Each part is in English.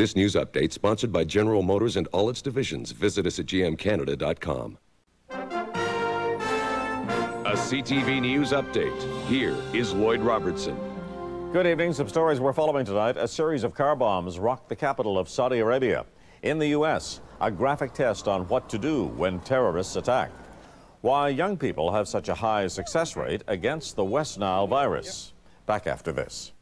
This news update sponsored by General Motors and all its divisions. Visit us at gmcanada.com. A CTV News update. Here is Lloyd Robertson. Good evening. Some stories we're following tonight. A series of car bombs rocked the capital of Saudi Arabia. In the U.S., a graphic test on what to do when terrorists attack. Why young people have such a high success rate against the West Nile virus. Back after this.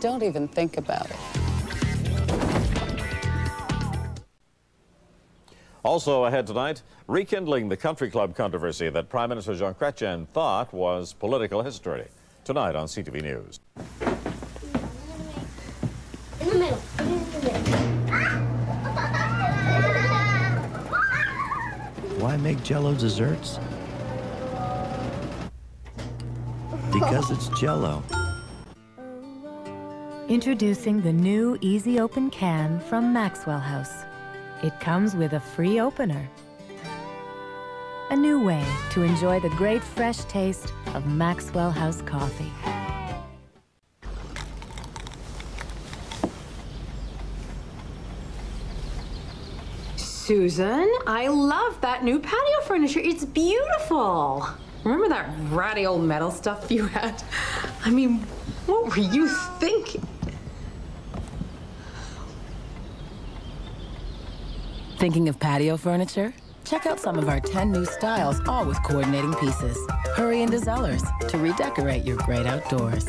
Don't even think about it. Also ahead tonight, rekindling the country club controversy that Prime Minister Jean Chrétien thought was political history. Tonight on CTV News. In the middle. In the middle. Why make jello desserts? Because it's jello. Introducing the new Easy Open can from Maxwell House. It comes with a free opener. A new way to enjoy the great fresh taste of Maxwell House coffee. Susan, I love that new patio furniture. It's beautiful. Remember that ratty old metal stuff you had? I mean, what were you thinking? Thinking of patio furniture? Check out some of our 10 new styles, all with coordinating pieces. Hurry into Zellers to redecorate your great outdoors.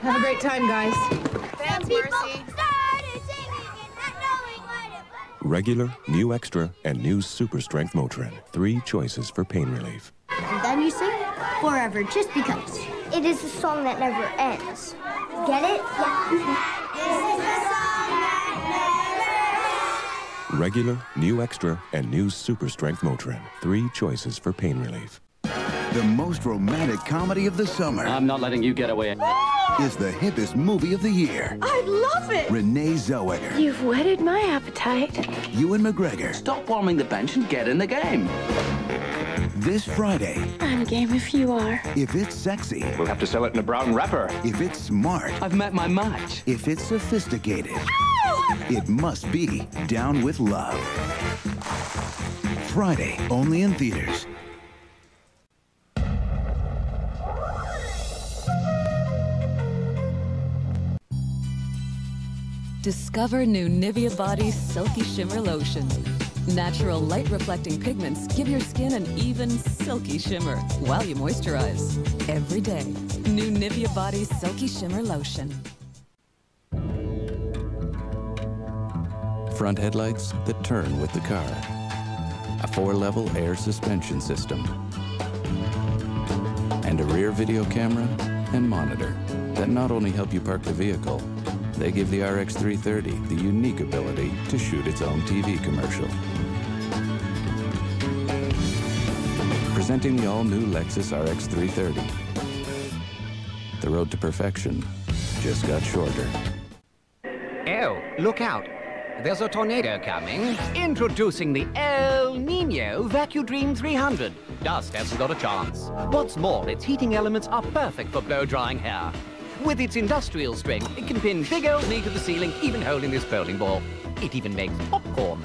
Have a great time, guys. Thanks, Mercy. Regular, new extra, and new super strength Motrin. Three choices for pain relief. And then you sing Forever Just Because. It is a song that never ends. Get it? Yeah. Regular, new extra, and new super strength Motrin. Three choices for pain relief. The most romantic comedy of the summer. I'm not letting you get away. Is the hippest movie of the year. I love it. Renee Zellweger. You've whetted my appetite. Ewan McGregor. Stop warming the bench and get in the game. This Friday. I'm game if you are. If it's sexy. We'll have to sell it in a brown wrapper. If it's smart. I've met my match. If it's sophisticated. It must be Down with Love. Friday, only in theaters. Discover new Nivea Body Silky Shimmer Lotion. Natural light reflecting pigments give your skin an even silky shimmer while you moisturize. Every day, new Nivea Body Silky Shimmer Lotion. Front headlights that turn with the car. A four-level air suspension system. And a rear video camera and monitor that not only help you park the vehicle, they give the RX 330 the unique ability to shoot its own TV commercial. Presenting the all-new Lexus RX 330. The road to perfection just got shorter. Oh, look out. There's a tornado coming. Introducing the El Nino VacuDream 300. Dust hasn't got a chance. What's more, its heating elements are perfect for blow-drying hair. With its industrial strength, it can pin big old me to the ceiling, even holding this bowling ball. It even makes popcorn.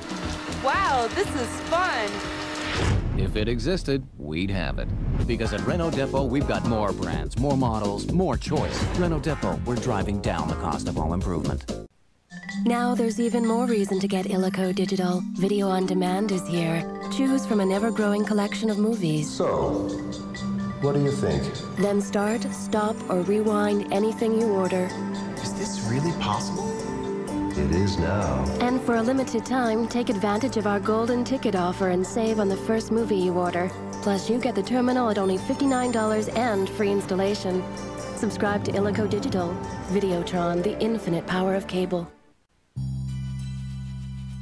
Wow, this is fun. If it existed, we'd have it. Because at Réno-Dépôt, we've got more brands, more models, more choice. Réno-Dépôt, we're driving down the cost of all improvement. Now there's even more reason to get Illico Digital. Video on demand is here. Choose from an ever-growing collection of movies. So, what do you think? Then start, stop, or rewind anything you order. Is this really possible? It is now. And for a limited time, take advantage of our golden ticket offer and save on the first movie you order. Plus, you get the terminal at only $59 and free installation. Subscribe to Illico Digital. Videotron, the infinite power of cable.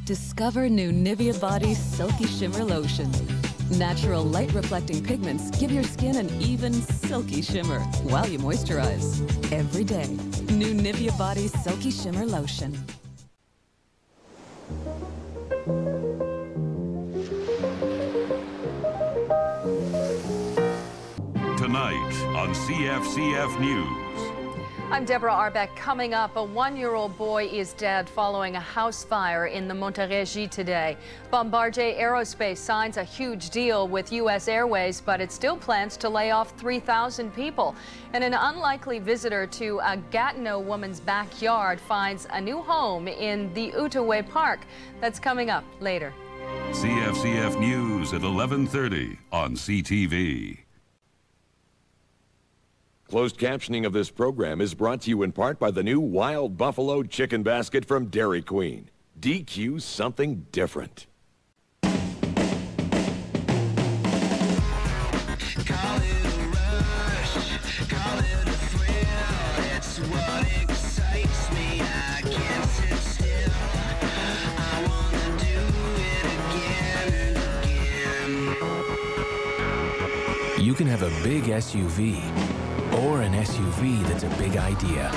Discover new Nivea Body Silky Shimmer Lotion. Natural light reflecting pigments give your skin an even silky shimmer while you moisturize. Every day, new Nivea Body Silky Shimmer Lotion. Tonight on CFCF News. I'm Debra Arbec. Coming up, a one-year-old boy is dead following a house fire in the Montérégie today. Bombardier Aerospace signs a huge deal with U.S. Airways, but it still plans to lay off 3,000 people. And an unlikely visitor to a Gatineau woman's backyard finds a new home in the Outaouais Park. That's coming up later. CFCF News at 11:30 on CTV. Closed captioning of this program is brought to you in part by the new Wild Buffalo Chicken Basket from Dairy Queen. DQ something different. You can have a big SUV SUV that's a big idea.